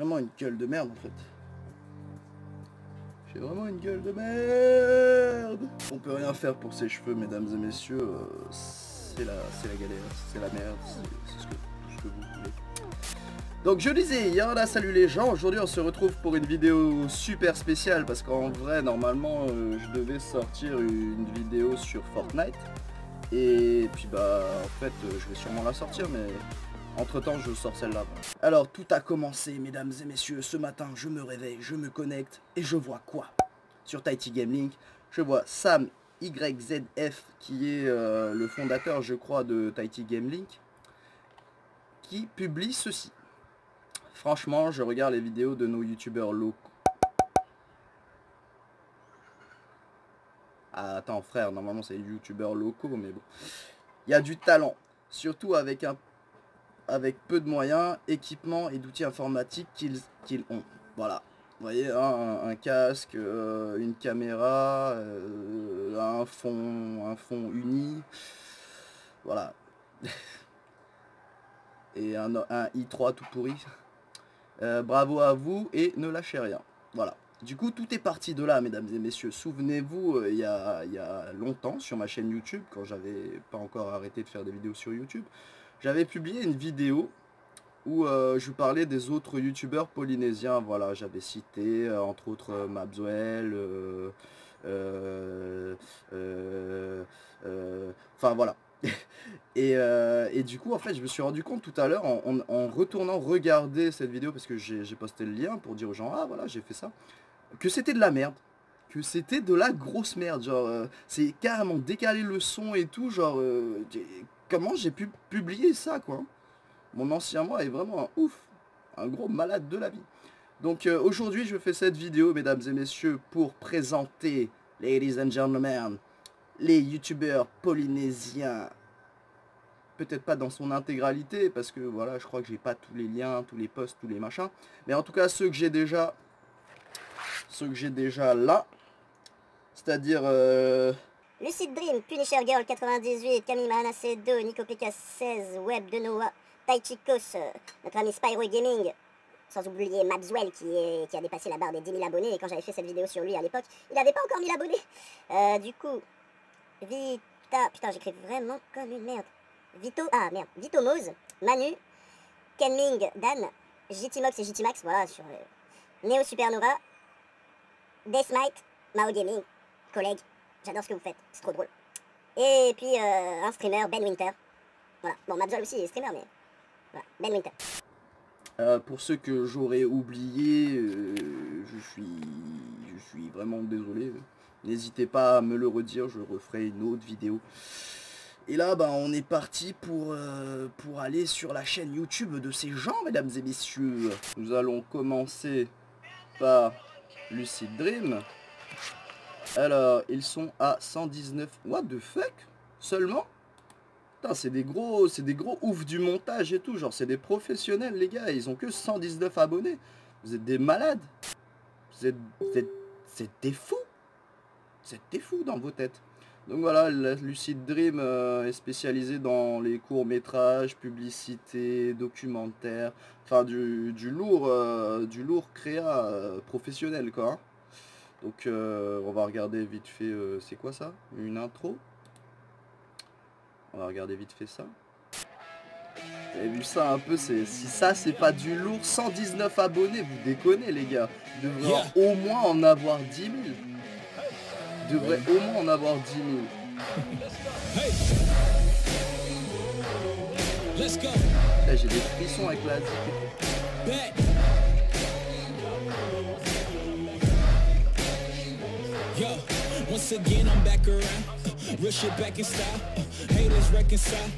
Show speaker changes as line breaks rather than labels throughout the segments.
Vraiment une gueule de merde en fait. J'ai vraiment une gueule de merde On peut rien faire pour ses cheveux, mesdames et messieurs. euh, c'est la, la galère, c'est la merde, c'est ce que, ce que vous voulez. Donc je disais, y'a salut les gens, aujourd'hui on se retrouve pour une vidéo super spéciale parce qu'en vrai normalement euh, je devais sortir une vidéo sur Fortnite et puis bah en fait euh, je vais sûrement la sortir mais entre temps je sors celle-là. Alors tout a commencé mesdames et messieurs, ce matin je me réveille, je me connecte et je vois quoi? Sur Tighty Game je vois Sam YZF qui est euh, le fondateur je crois de Tighty Game qui publie ceci. Franchement, je regarde les vidéos de nos youtubeurs locaux. Ah, attends frère, normalement c'est youtubeurs locaux, mais bon. Il y a du talent, surtout avec un avec peu de moyens, équipements et d'outils informatiques qu'ils qu'ils ont. Voilà. Vous voyez, hein, un, casque, euh, une caméra, euh, un fond, un fond uni. Voilà. et un, un i3 tout pourri. Euh, bravo à vous et ne lâchez rien. Voilà. Du coup, tout est parti de là, mesdames et messieurs. Souvenez-vous, il y, a, il y a longtemps, sur ma chaîne YouTube, quand j'avais pas encore arrêté de faire des vidéos sur YouTube, j'avais publié une vidéo où euh, je parlais des autres youtubeurs polynésiens. Voilà, j'avais cité, euh, entre autres, euh, euh, enfin voilà. et, et du coup, en fait, je me suis rendu compte tout à l'heure, en, en- retournant regarder cette vidéo, parce que j'ai posté le lien pour dire aux gens, ah voilà, j'ai fait ça, que c'était de la merde. Que c'était de la grosse merde. Genre, c'est carrément décalé le son et tout. Genre, comment j'ai pu publier ça, quoi Mon ancien moi est vraiment un ouf. Un gros malade de la vie. Donc euh, aujourd'hui, je fais cette vidéo, mesdames et messieurs, pour présenter, ladies and gentlemen, les youtubeurs polynésiens. Peut-être pas dans son intégralité, parce que voilà, je crois que j'ai pas tous les liens, tous les posts, tous les machins. Mais en tout cas, ceux que j'ai déjà, ceux que j'ai déjà là, c'est-à-dire euh,
Lucid Dream, Punisher Girl 98, Camille Mahana C2, Nico PK 16, Web de Noah, Tai Chicos, euh, notre ami Spyro Gaming, sans oublier Mabswell qui a dépassé la barre des 10 000 abonnés. Et quand j'avais fait cette vidéo sur lui à l'époque, il n'avait pas encore 1000 abonnés. Euh, du coup, Vita, putain, j'écris vraiment comme une merde. Vito, ah merde, Vito Mose, Manu, Kenming, Dan, JTMox et JTMax, voilà, sur euh, Neo Supernova, Deathmite, Mao Gaming, collègue, J'adore ce que vous faites, c'est trop drôle. Et puis euh, un streamer, Ben Winter. Voilà. Bon, Mabzol aussi est streamer, mais voilà, Ben Winter.
Euh, pour ceux que j'aurais oublié, euh, je suis je suis vraiment désolé. N'hésitez pas à me le redire, je referai une autre vidéo. Et là, bah, on est parti pour, pour aller sur la chaîne YouTube de ces gens, mesdames et messieurs. Nous allons commencer par Lucid Dream. Alors, ils sont à 119... What the fuck? Seulement? Putain, c'est des gros, c'est des gros ouf du montage et tout, genre c'est des professionnels les gars, ils ont que 119 abonnés. Vous êtes des malades. Vous êtes, vous êtes, des fous. Vous êtes des fous dans vos têtes. Donc voilà, la Lucid Dream euh, est spécialisé dans les courts-métrages, publicités, documentaires, enfin du, lourd, euh, du lourd créa euh, professionnel quoi. Donc euh, on va regarder vite fait, euh, c'est quoi ça? Une intro? On va regarder vite fait ça. Vous avez vu ça un peu, c'est si ça c'est pas du lourd, 119 abonnés, vous déconnez les gars. Vous devrez au moins en avoir 10 000. Vous devrez au moins en avoir 10 000.
Let's go.
Là j'ai des frissons avec la
Yo, once again I'm back around. Real shit back in style. Haters reconcile.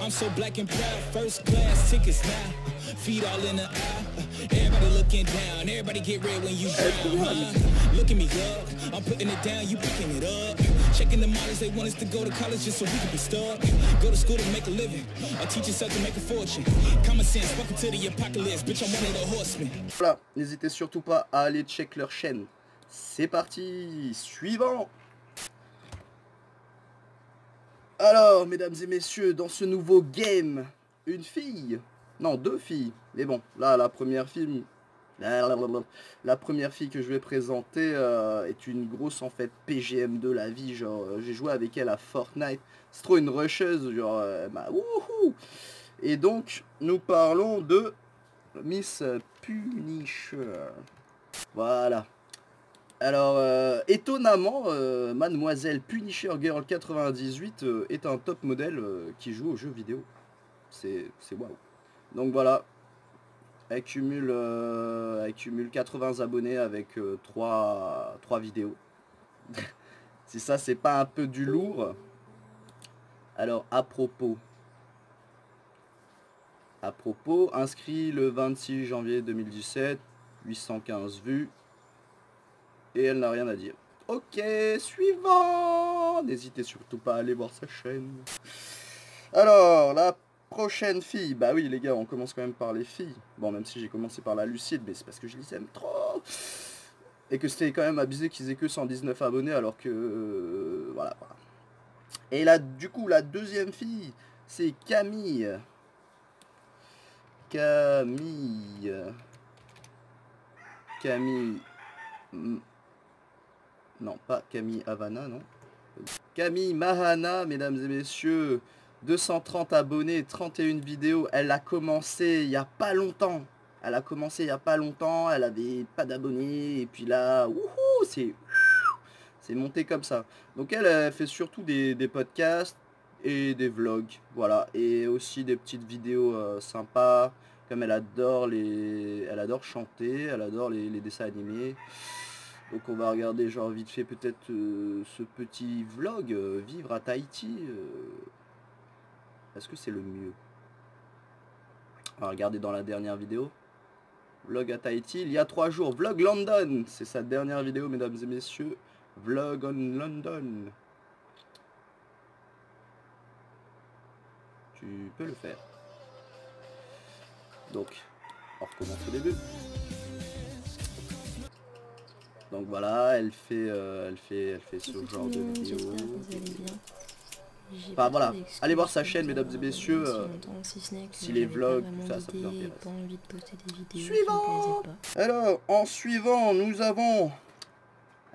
I'm so black and proud. First class tickets now. Feet all in the. Uh, everybody looking down. Everybody get red when you drown. Huh? Look at me, up. I'm putting it down. You picking it up. Checking the models. They want us to go to college just so we can be stuck. Go to school to make a living. Or teach yourself to make a fortune. Common sense. Welcome to the apocalypse. Bitch, I'm one of the horsemen.
Voilà, n'hésitez surtout pas à aller check leur chaîne. C'est parti, suivant Alors, mesdames et messieurs, dans ce nouveau game, une fille, non, deux filles, mais bon, là, la première fille, La première fille que je vais présenter euh, est une grosse en fait PGM de la vie. Genre, euh, j'ai joué avec elle à Fortnite. C'est trop une rusheuse. Genre, euh, Et donc, nous parlons de Miss Punisher. Voilà. Alors, étonnamment, Mademoiselle Punisher Girl 98 est un top modèle qui joue aux jeux vidéo. C'est waouh. Donc voilà, accumule, euh, accumule 80 abonnés avec 3, euh, vidéos. si ça, c'est pas un peu du lourd. Alors, à propos. À propos, inscrit le 26 janvier 2017, 815 vues. Et elle n'a rien à dire. Ok, suivant N'hésitez surtout pas à aller voir sa chaîne. Alors, la Prochaine fille. Bah oui les gars, on commence quand même par les filles. Bon, même si j'ai commencé par la Lucide, mais c'est parce que je les aime trop. Et que c'était quand même abusé qu'ils aient que 119 abonnés alors que... Euh, voilà, voilà. Et là, du coup, la deuxième fille, c'est Camille. Camille. Camille. Non, pas Camille Havana, non. Camille Mahana, mesdames et messieurs. 230 abonnés, 31 vidéos. Elle a commencé il n'y a pas longtemps. Elle a commencé il n'y a pas longtemps. Elle avait pas d'abonnés. Et puis là, c'est c'est monté comme ça. Donc elle, fait surtout des, podcasts et des vlogs. Voilà. Et aussi des petites vidéos euh, sympas. Comme elle adore les. Elle adore chanter. Elle adore les, dessins animés. Donc on va regarder genre vite fait peut-être euh, ce petit vlog, euh, vivre à Tahiti. Est-ce que c'est le mieux? On va regarder dans la dernière vidéo. Vlog à Tahiti, il y a trois jours. Vlog London, c'est sa dernière vidéo, mesdames et messieurs. Vlog on London. Tu peux le faire. Donc, on recommence au début. Donc voilà, elle fait, euh, elle fait, elle fait ce genre de vidéo. Enfin voilà, allez voir sa chaîne mesdames et messieurs, euh, si, les vlogs, tout ça, ça vous intéresse. Suivant Alors, en suivant, nous avons...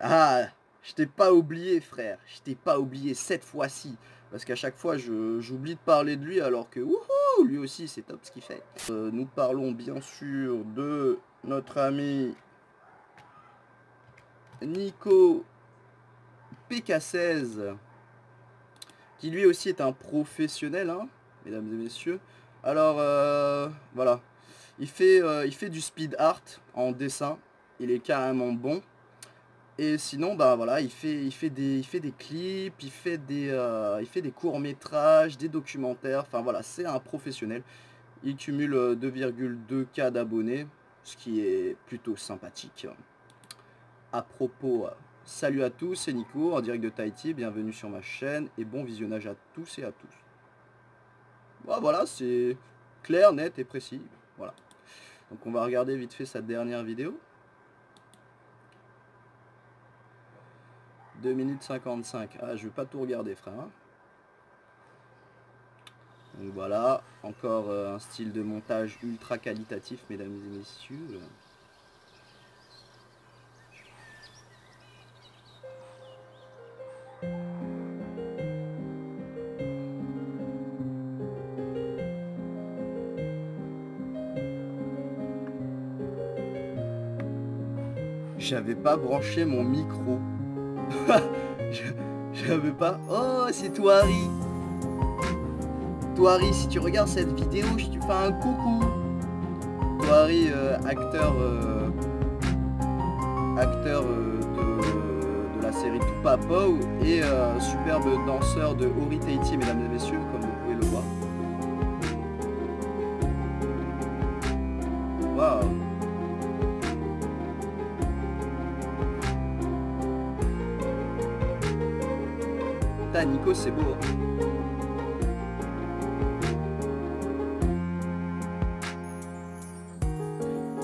Ah, je t'ai pas oublié frère, je t'ai pas oublié cette fois-ci. Parce qu'à chaque fois, j'oublie de parler de lui alors que, wouhou, lui aussi, c'est top ce qu'il fait. Euh, nous parlons bien sûr de notre ami Nico PK16 qui lui aussi est un professionnel, hein, mesdames et messieurs. Alors, euh, voilà. Il fait, euh, il fait du speed art en dessin. Il est carrément bon. Et sinon, bah il fait des clips, il fait des, euh, il fait des courts-métrages, des documentaires. Enfin voilà, c'est un professionnel. Il cumule 2,2K d'abonnés, ce qui est plutôt sympathique. À propos Salut à tous, c'est Nico en direct de Tahiti, bienvenue sur ma chaîne et bon visionnage à tous et à tous. voilà, c'est clair, net et précis. Voilà. Donc on va regarder vite fait sa dernière vidéo. 2 minutes 55. Ah, je vais pas tout regarder, frère. Hein. Donc voilà, encore euh, un style de montage ultra qualitatif, mesdames et messieurs. J'avais pas branché mon micro. J'avais pas... Oh, c'est Toari Toari, si tu regardes cette vidéo, je te fais un coucou. Toari, euh, acteur... Euh, acteur euh, de, la série Tupapau et superbe danseur de Ori Tahiti, mesdames et messieurs, Nico, c'est beau. Hein.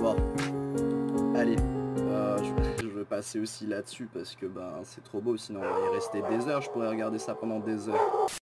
Bon. Allez. Euh, je, veux passer aussi là-dessus parce que ben c'est trop beau, sinon on va y rester des heures. Je pourrais regarder ça pendant des heures.